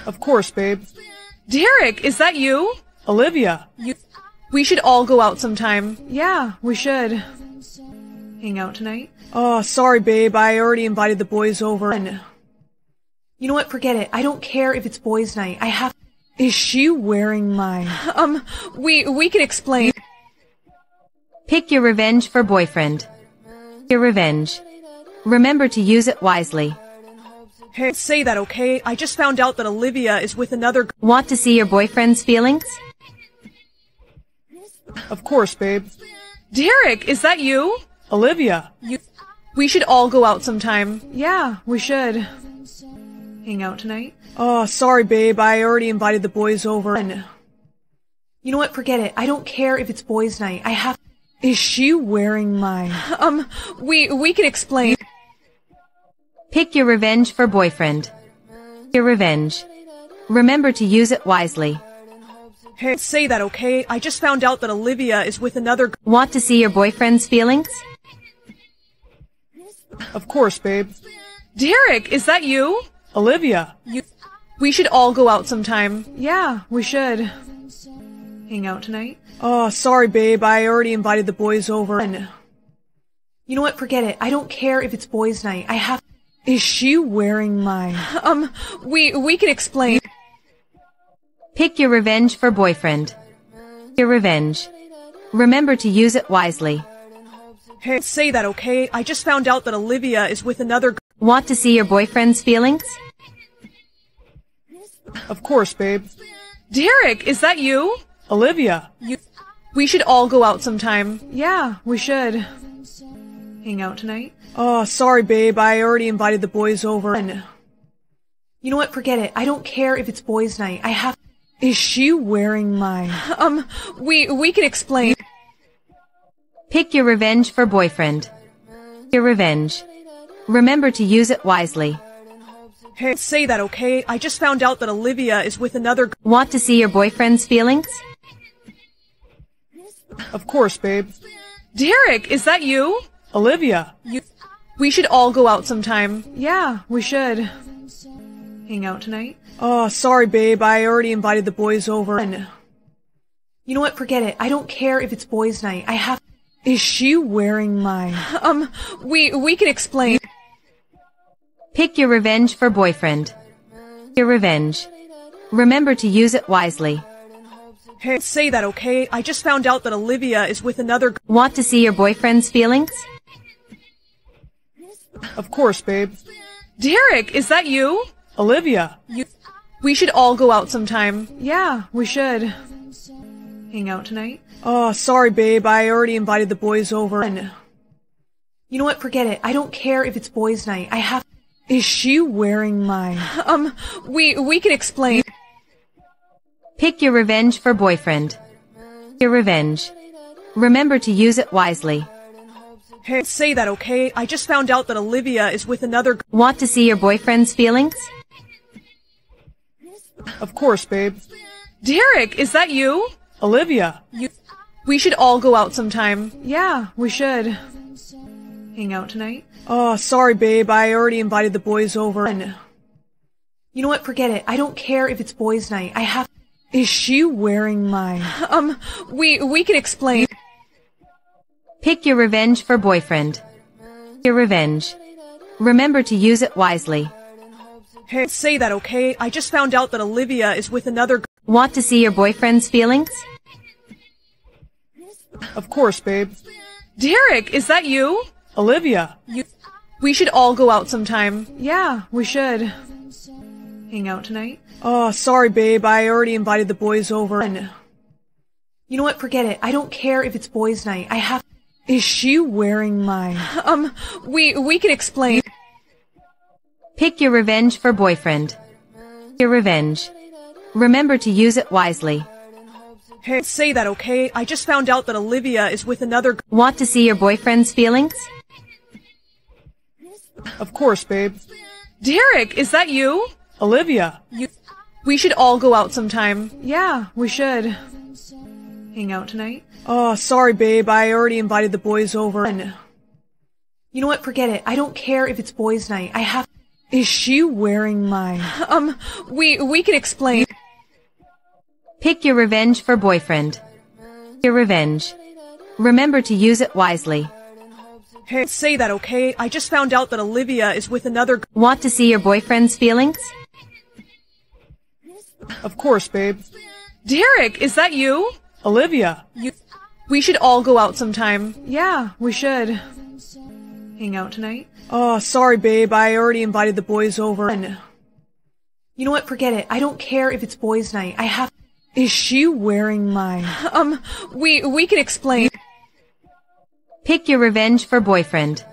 Of course, babe. Derek, is that you? Olivia. You. We should all go out sometime. Yeah, we should hang out tonight. Oh, sorry, babe. I already invited the boys over. And you know what? Forget it. I don't care if it's boys' night. I have. Is she wearing my? Um, we we can explain. Pick your revenge for boyfriend. Your revenge. Remember to use it wisely. Hey, say that, okay? I just found out that Olivia is with another. g- Want to see your boyfriend's feelings? Of course, babe. Derek, is that you? Olivia. You. We should all go out sometime. Yeah, we should hang out tonight. Oh, sorry, babe. I already invited the boys over. And you know what? Forget it. I don't care if it's boys' night. I have. Is she wearing my? Um, we we can explain. Pick your revenge for boyfriend. Your revenge. Remember to use it wisely. Hey, say that, okay? I just found out that Olivia is with another. g- Want to see your boyfriend's feelings? Of course, babe. Derek, is that you? Olivia. You. We should all go out sometime. Yeah, we should hang out tonight. Oh, sorry, babe. I already invited the boys over. And you know what? Forget it. I don't care if it's boys' night. I have. Is she wearing my? Um, we we can explain. Pick your revenge for boyfriend. Your revenge. Remember to use it wisely. Hey, say that, okay? I just found out that Olivia is with another. g- Want to see your boyfriend's feelings? Of course, babe. Derek, is that you? Olivia. You. We should all go out sometime. Yeah, we should hang out tonight. Oh, sorry, babe. I already invited the boys over. And you know what? Forget it. I don't care if it's boys' night. I have. Is she wearing my? Um, we we can explain. Pick your revenge for boyfriend. Your revenge. Remember to use it wisely. Hey, say that, okay? I just found out that Olivia is with another. g- Want to see your boyfriend's feelings? Of course, babe. Derek, is that you? Olivia. You. We should all go out sometime. Yeah, we should hang out tonight. Oh, sorry, babe. I already invited the boys over. And you know what? Forget it. I don't care if it's boys' night. I have. Is she wearing my? Um, we we can explain. Pick your revenge for boyfriend. Your revenge. Remember to use it wisely. Hey, say that, okay? I just found out that Olivia is with another. Want to see your boyfriend's feelings? Of course, babe. Derek, is that you? Olivia. You. We should all go out sometime. Yeah, we should hang out tonight. Oh, sorry, babe. I already invited the boys over. And you know what? Forget it. I don't care if it's boys' night. I have. Is she wearing my? Um, we we can explain. Pick your revenge for boyfriend. Your revenge. Remember to use it wisely. Hey, say that, okay? I just found out that Olivia is with another. g- Want to see your boyfriend's feelings? Of course, babe. Derek, is that you? Olivia. You. We should all go out sometime. Yeah, we should. Hang out tonight? Oh, sorry, babe. I already invited the boys over. And you know what? Forget it. I don't care if it's boys' night. I have. Is she wearing my... Um, we we can explain. Pick your revenge for boyfriend. Your revenge. Remember to use it wisely. Hey, say that, okay? I just found out that Olivia is with another. Want to see your boyfriend's feelings? Of course, babe. Derek, is that you? Olivia. You. We should all go out sometime. Yeah, we should. Hang out tonight? Oh, sorry, babe. I already invited the boys over. And You know what? Forget it. I don't care if it's boys' night. I have. Is she wearing my... Um, we we can explain. Pick your revenge for boyfriend. Your revenge. Remember to use it wisely. Hey, say that, okay? I just found out that Olivia is with another. g- Want to see your boyfriend's feelings? Of course, babe. Derek, is that you? Olivia. You. We should all go out sometime. Yeah, we should. Hang out tonight? Oh, sorry, babe. I already invited the boys over. And You know what? Forget it. I don't care if it's boys' night. I have. Is she wearing my... Um, we we can explain. Pick your revenge for boyfriend. Your revenge. Remember to use it wisely. Hey, say that, okay? I just found out that Olivia is with another. g- Want to see your boyfriend's feelings? Of course, babe. Derek, is that you? Olivia. You. We should all go out sometime. Yeah, we should. Hang out tonight? Oh, sorry, babe. I already invited the boys over. And you know what? Forget it. I don't care if it's boys' night. I have. Is she wearing my... Um, we we can explain. Pick your revenge for boyfriend.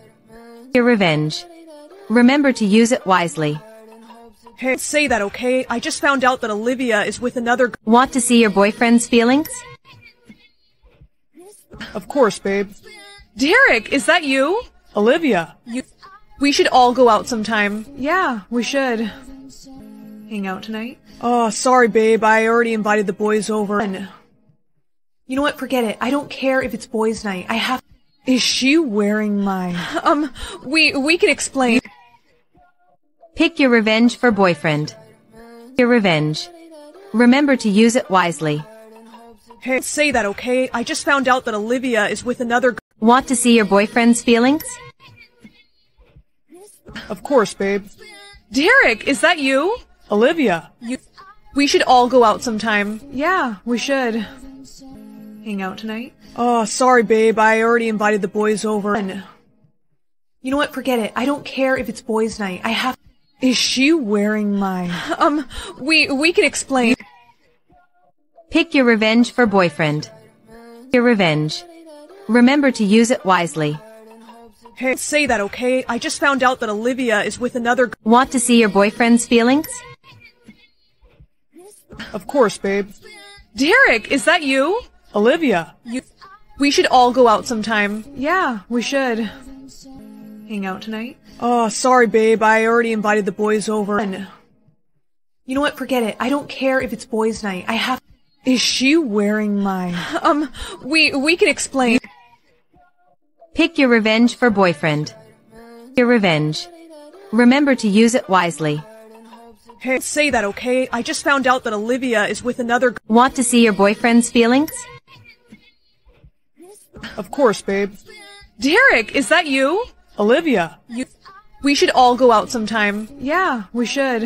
Your revenge. Remember to use it wisely. Hey, say that, okay? I just found out that Olivia is with another. g- Want to see your boyfriend's feelings? Of course, babe. Derek, is that you? Olivia. You. We should all go out sometime. Yeah, we should. Hang out tonight? Oh, sorry, babe. I already invited the boys over. And you know what? Forget it. I don't care if it's boys' night. I have. Is she wearing my... Um, we we can explain. Pick your revenge for boyfriend. Your revenge. Remember to use it wisely. Hey, say that, okay? I just found out that Olivia is with another. g- Want to see your boyfriend's feelings? Of course, babe. Derek, is that you? Olivia. You. We should all go out sometime. Yeah, we should. Hang out tonight? Oh, sorry, babe. I already invited the boys over. And you know what? Forget it. I don't care if it's boys' night. I have. Is she wearing my... Um, we we can explain. Pick your revenge for boyfriend. Your revenge. Remember to use it wisely. Hey, say that, okay? I just found out that Olivia is with another. Want to see your boyfriend's feelings? Of course, babe. Derek, is that you? Olivia. You. We should all go out sometime. Yeah, we should. Hang out tonight? Oh, sorry, babe. I already invited the boys over. You know what? Forget it. I don't care if it's boys' night. I have. Is she wearing my... Um, we we can explain. Pick your revenge for boyfriend. Your revenge. Remember to use it wisely. Hey, say that, okay? I just found out that Olivia is with another. g- Want to see your boyfriend's feelings? Of course, babe. Derek, is that you? Olivia. You. We should all go out sometime. Yeah, we should.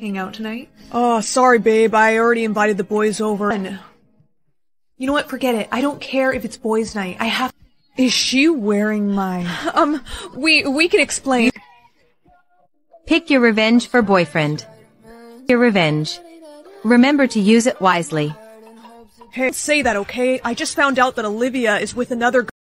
Hang out tonight? Oh, sorry, babe. I already invited the boys over. You know what? Forget it. I don't care if it's boys' night. I have. Is she wearing my... Um, we we can explain. Pick your revenge for boyfriend. Your revenge. Remember to use it wisely. Hey, say that, okay? I just found out that Olivia is with another. g-